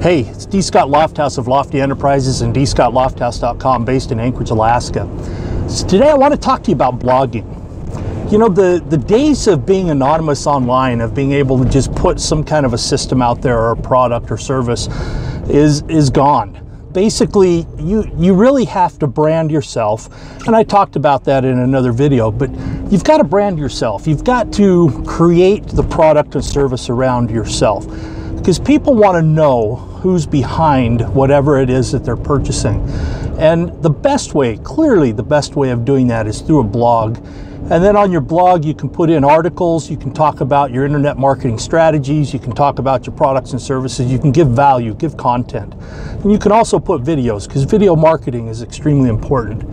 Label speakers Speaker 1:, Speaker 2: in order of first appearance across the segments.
Speaker 1: Hey, it's D. Scott Lofthouse of Lofty Enterprises and dscottlofthouse.com based in Anchorage, Alaska. So today I want to talk to you about blogging. You know, the, the days of being anonymous online, of being able to just put some kind of a system out there or a product or service is, is gone. Basically, you, you really have to brand yourself. And I talked about that in another video, but you've got to brand yourself. You've got to create the product and service around yourself because people want to know who's behind whatever it is that they're purchasing. And the best way, clearly the best way of doing that is through a blog. And then on your blog, you can put in articles, you can talk about your internet marketing strategies, you can talk about your products and services, you can give value, give content. And you can also put videos because video marketing is extremely important.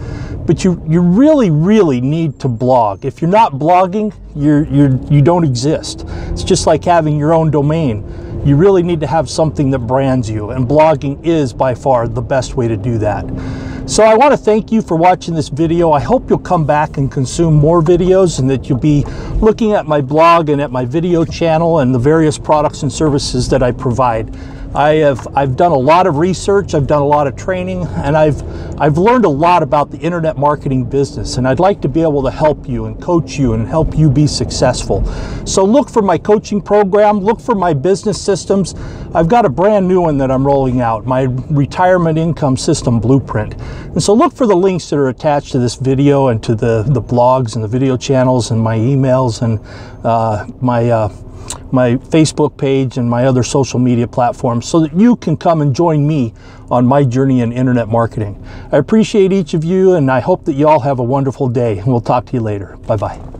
Speaker 1: But you, you really, really need to blog. If you're not blogging, you're, you're, you don't exist. It's just like having your own domain you really need to have something that brands you, and blogging is by far the best way to do that. So I want to thank you for watching this video. I hope you'll come back and consume more videos and that you'll be looking at my blog and at my video channel and the various products and services that I provide. I have I've done a lot of research, I've done a lot of training, and I've I've learned a lot about the internet marketing business, and I'd like to be able to help you and coach you and help you be successful. So look for my coaching program, look for my business systems. I've got a brand new one that I'm rolling out, my retirement income system blueprint. And so look for the links that are attached to this video and to the, the blogs and the video channels and my emails and uh, my uh, my Facebook page and my other social media platforms so that you can come and join me on my journey in internet marketing. I appreciate each of you and I hope that you all have a wonderful day. We'll talk to you later. Bye bye.